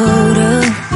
photo